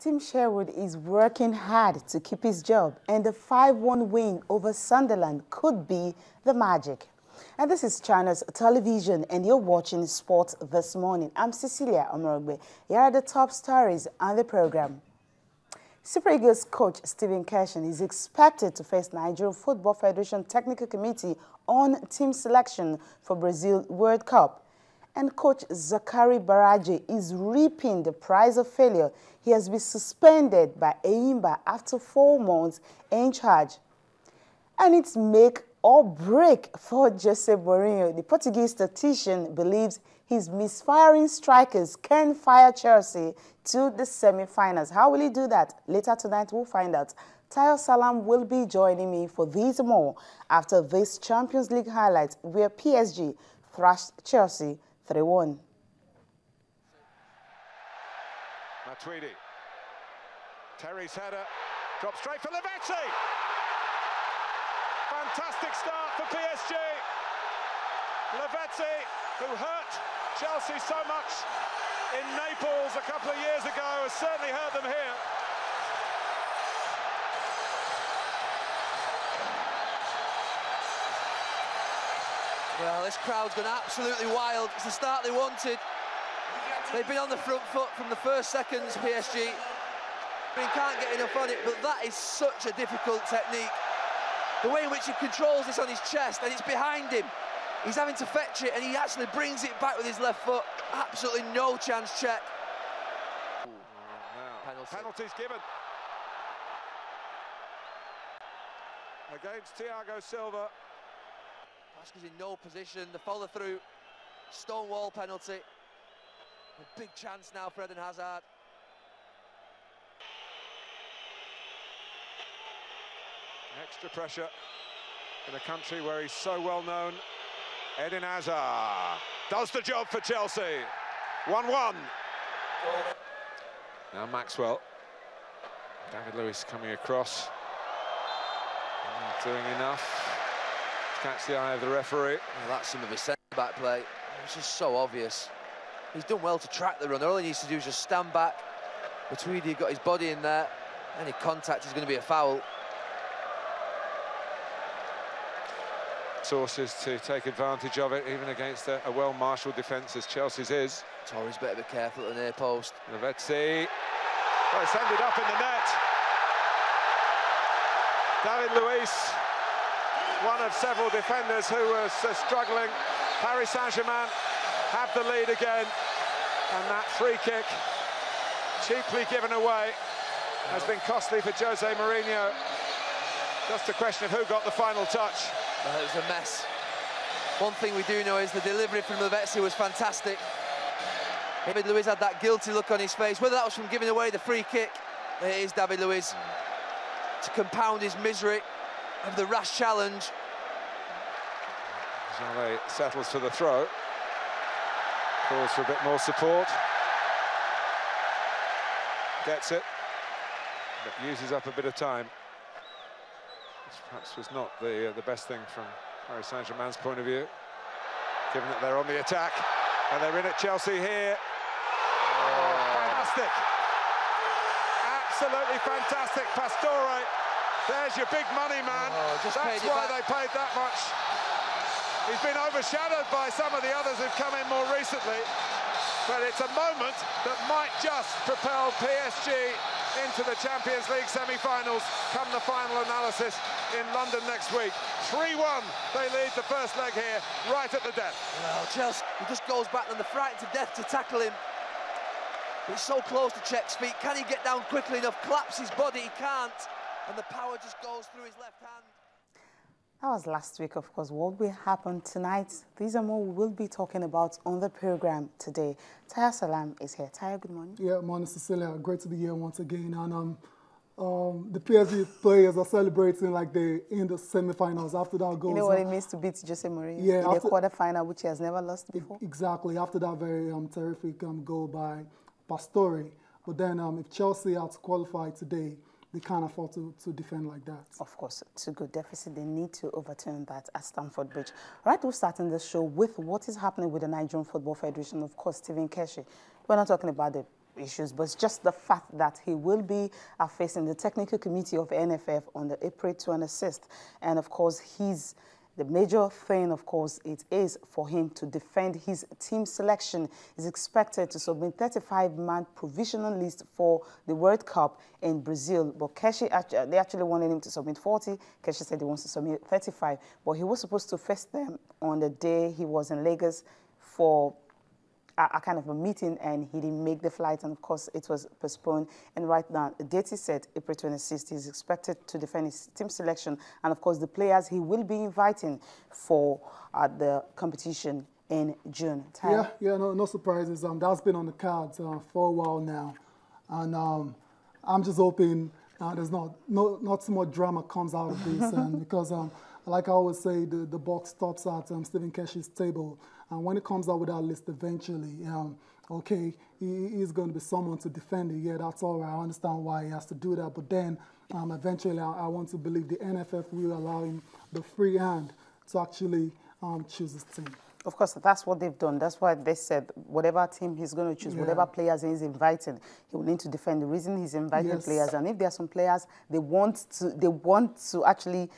Tim Sherwood is working hard to keep his job, and the 5-1 win over Sunderland could be the magic. And this is Channels Television, and you're watching Sports This Morning. I'm Cecilia Omorogbe. Here are the top stories on the program. Super Eagles coach Stephen Keshi is expected to face Nigerian Football Federation Technical Committee on team selection for Brazil World Cup. And coach Zachary Baraje is reaping the price of failure. He has been suspended by Enyimba after four months in charge. And it's make or break for Jose Mourinho. The Portuguese statistician believes his misfiring strikers can fire Chelsea to the semi-finals. How will he do that? Later tonight, we'll find out. Tayo Salam will be joining me for these more after this Champions League highlight where PSG thrashed Chelsea 3-1. Matuidi. Terry's header. Drop straight for Lavezzi. Fantastic start for PSG. Lavezzi, who hurt Chelsea so much in Naples a couple of years ago, has certainly hurt them here. Well, this crowd's gone absolutely wild. It's the start they wanted. They've been on the front foot from the first seconds, PSG. I can't get enough on it, but that is such a difficult technique. The way in which he controls this on his chest, and it's behind him. He's having to fetch it, and he actually brings it back with his left foot. Absolutely no chance check. Penalty. Penalties given. Against Thiago Silva. Pasca's in no position. The follow through. Stonewall penalty. A big chance now for Eden Hazard. Extra pressure in a country where he's so well known. Eden Hazard does the job for Chelsea. 1-1. Now Maxwell. David Luiz coming across. Not Doing enough catch the eye of the referee. Well, that's some of his centre-back play. It's just so obvious. He's done well to track the runner. All he needs to do is just stand back. Matuidi got his body in there. Any contact is going to be a foul. Sources to take advantage of it, even against a, a well-marshalled defence as Chelsea's is. Torres better be careful at the near post. Lavezzi. Oh, it's ended up in the net. David Luiz one of several defenders who was uh, struggling. Paris Saint-Germain have the lead again. And that free kick, cheaply given away, has been costly for Jose Mourinho. Just a question of who got the final touch. Uh, it was a mess. One thing we do know is the delivery from Lavezzi was fantastic. David Luiz had that guilty look on his face. Whether that was from giving away the free kick, it is David Luiz to compound his misery of the rash challenge. Jale settles for the throw. Calls for a bit more support. Gets it, but uses up a bit of time. This perhaps was not the uh, the best thing from Paris Saint-Germain's point of view, given that they're on the attack and they're in at Chelsea here. Oh, fantastic! Absolutely fantastic, Pastore there's your big money man. Oh, That's why they paid that much. He's been overshadowed by some of the others who've come in more recently. But it's a moment that might just propel PSG into the Champions League semi-finals come the final analysis in London next week. 3-1, they lead the first leg here, right at the death. Well, Chelsea, he just goes back and they're frightened to death to tackle him. He's so close to Cech's feet. Can he get down quickly enough? Collapse his body, he can't and the power just goes through his left hand. That was last week, of course. What will happen tonight? These are more we will be talking about on the program today. Taya Salam is here. Taya, good morning. Yeah, morning, Cecilia. Great to be here once again. And um, um, the PSG players are celebrating like they in the semi-finals after that goal. You know what it means to beat Jose Mourinho yeah, in after, the quarter-final, which he has never lost before? Exactly. After that very um, terrific um, goal by Pastore. But then um, if Chelsea are to qualify today, they can't afford to, to defend like that. Of course, to good deficit, they need to overturn that at Stamford Bridge. All right, we're starting the show with what is happening with the Nigerian Football Federation, of course, Stephen Keshi. We're not talking about the issues, but it's just the fact that he will be uh, facing the technical committee of NFF on the April 26th. And of course, he's the major thing, of course, it is for him to defend his team selection. He's expected to submit 35-man provisional list for the World Cup in Brazil. But Keshi, they actually wanted him to submit 40. Keshi said he wants to submit 35. But he was supposed to face them on the day he was in Lagos for a, a, kind of a meeting and he didn't make the flight and of course it was postponed and right now the date is set April 26th he's expected to defend his team selection and of course the players he will be inviting for uh, the competition in June. Yeah, yeah, no, no surprises. Um, that's been on the cards uh, for a while now, and um, I'm just hoping uh, there's not no not too much drama comes out of this, and because um, like I always say, the, the box stops at um, Stephen Keshi's table. And when it comes out with that list eventually, um, okay, he, he's going to be someone to defend it. Yeah, that's all right. I understand why he has to do that. But then um, eventually, I, I, want to believe the NFF will allow him the free hand to actually um, choose his team. Of course, that's what they've done. That's why they said whatever team he's going to choose, yeah. whatever players he's inviting, he will need to defend the reason he's inviting yes. players. And if there are some players they want to, they want to actually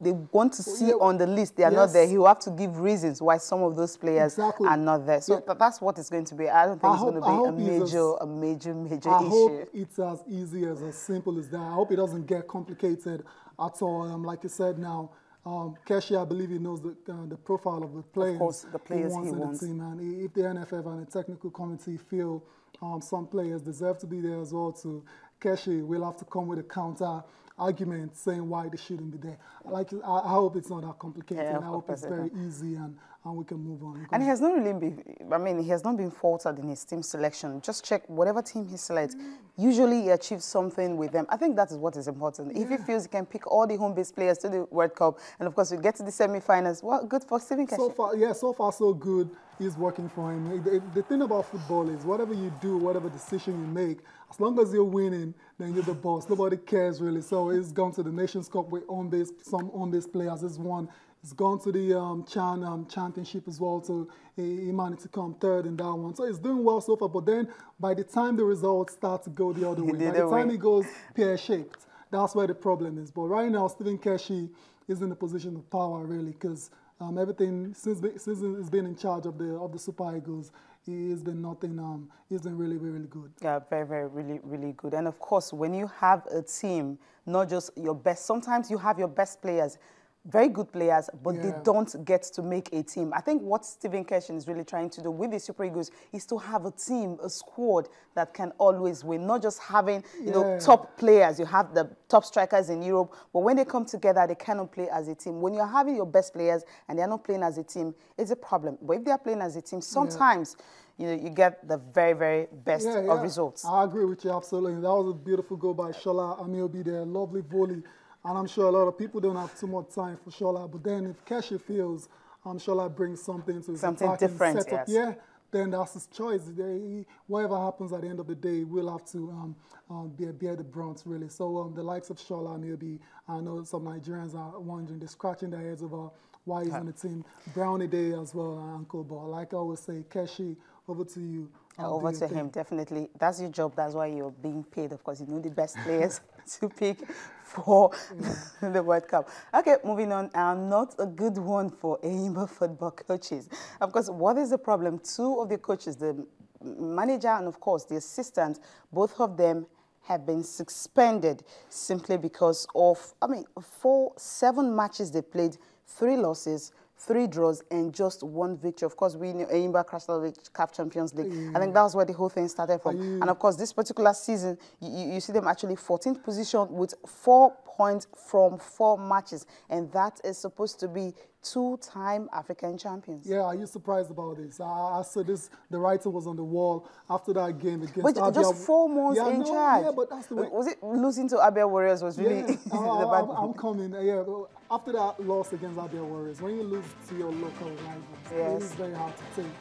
they want to see yeah. on the list they are yes. not there. He will have to give reasons why some of those players exactly. are not there. So yeah. that's what it's going to be. I don't think I it's hope, going to be a major, a major, major I issue. hope it's as easy as as simple as that. I hope it doesn't get complicated at all. Um, like you said now, um, Keshi, I believe he knows the, uh, the profile of the players. Of course, the players he wants he in wants. the team. And if the NFF and the technical committee feel um, some players deserve to be there as well, to Keshi, we'll have to come with a counter argument saying why they shouldn't be there. Like, I, I hope it's not that complicated. Yeah, I hope it's very easy and, and we can move on. And he has not really been, I mean, he has not been faltered in his team selection. Just check whatever team he selects. Mm. Usually he achieves something with them. I think that is what is important. Yeah. If he feels he can pick all the home-based players to the World Cup, and of course we get to the semi-finals, well, good for Stephen Keshi. So far, yeah, so far so good is working for him. The, the, thing about football is whatever you do, whatever decision you make, as long as you're winning, then you're the boss. Nobody cares really. So it's gone to the Nations Cup with on base, some on base players. It's won. It's gone to the um, Chan um, Championship as well. So he, he, managed to come third in that one. So he's doing well so far. But then by the time the results start to go the other way, by the time he goes pear-shaped, that's where the problem is. But right now, Stephen Keshi is in a position of power really because um, everything since since he's been in charge of the of the Super Eagles, he's been nothing. Um, he's been really, really good. Yeah, very, very, really, really good. And of course, when you have a team, not just your best. Sometimes you have your best players very good players, but yeah. they don't get to make a team. I think what Stephen Keshin is really trying to do with the Super Eagles is to have a team, a squad that can always win, not just having you yeah. know top players. You have the top strikers in Europe, but when they come together, they cannot play as a team. When you're having your best players and they're not playing as a team, it's a problem. But if they're playing as a team, sometimes yeah. you know you get the very, very best of results. I agree with you absolutely. That was a beautiful goal by Shola Ameobi there, lovely volley and I'm sure a lot of people don't have too much time for Shola. But then if Keshi feels um, Shola brings something to his something different, setup, yes. yeah, then that's his choice. They, whatever happens at the end of the day, we'll have to um, um, bear, bear the brunt, really. So um, the likes of Shola, maybe, I know some Nigerians are wondering, they're scratching their heads over why he's on the team. Brown Ideye as well, Uncle Ball. Like I always say, Keshi, over to you. Over to him, definitely. That's your job. That's why you're being paid. Of course, you know the best players to pick for yeah. the World Cup. Okay, moving on. Uh, not a good one for Enyimba football coaches. Of course, what is the problem? Two of the coaches, the manager and, of course, the assistant, both of them have been suspended simply because of, I mean, for seven matches they played, three losses, three draws and just one victory. Of course, we knew Crystal the CAF Champions League. Mm. I think that was where the whole thing started from. And of course, this particular season, you, you see them actually 14th position with four points from four matches. And that is supposed to be two-time African champions. Yeah, are you surprised about this? I, I said this, the writer was on the wall after that game against But Abia. just four months yeah, in no, charge. Yeah, but that's the way. Was it losing to Abia Warriors was really yeah, the I, bad I'm, I'm coming. Yeah, after that loss against Abia Warriors, when you lose to your local rivals, yes. it is very hard to take.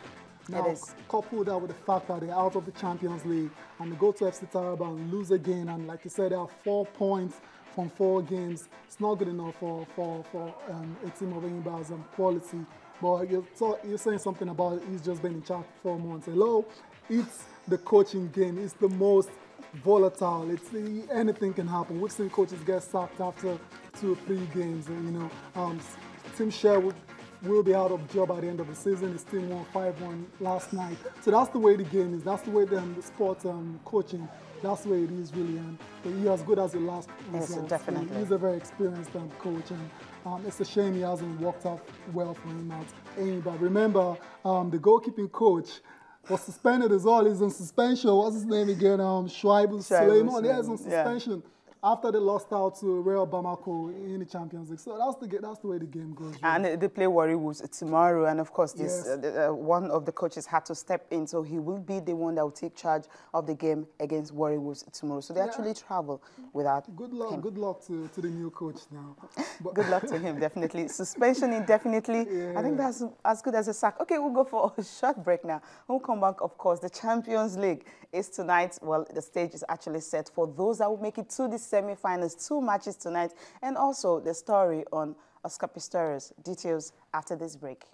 Now, couple that with the fact that they're out of the Champions League and they go to FC Taraba and lose again, and like you said, they are four points from four games. It's not good enough for, for, for um, a team of Enyimba's um, quality. But you're, you're saying something about he's just been in charge for four months. Hello, it's the coaching game. It's the most volatile. It's anything can happen. We've seen coaches get sacked after two or three games. And, you know, um, Tim Sherwood will be out of job at the end of the season. His team won 5-1 last night. So that's the way the game is. That's the way the, um, the sport um, coaching, that's the way it is really. And you're as good as your last yes, result. definitely. He's a very experienced um, coach. And um, it's a shame he hasn't worked out well for him at AIM. But remember, um, the goalkeeping coach was suspended as well. He's on suspension. What's his name again? Um, Shuaibu Suleiman. Yeah, he's on suspension. Yeah after they lost out to Real Bamako in the Champions League. So that's the that's the way the game goes. Really. And they play Warri Wolves tomorrow, and of course, this yes. uh, uh, one of the coaches had to step in, so he will be the one that will take charge of the game against Warri Wolves tomorrow. So they yeah. actually travel without. Good luck. Him. Good luck to, to the new coach now. good luck to him, definitely. Suspension indefinitely. Yeah. I think that's as good as a sack. Okay, we'll go for a short break now. We'll come back. Of course, the Champions League is tonight. Well, the stage is actually set for those that will make it to the semi-finals, two matches tonight, and also the story on Oscar Pistorius. Details after this break.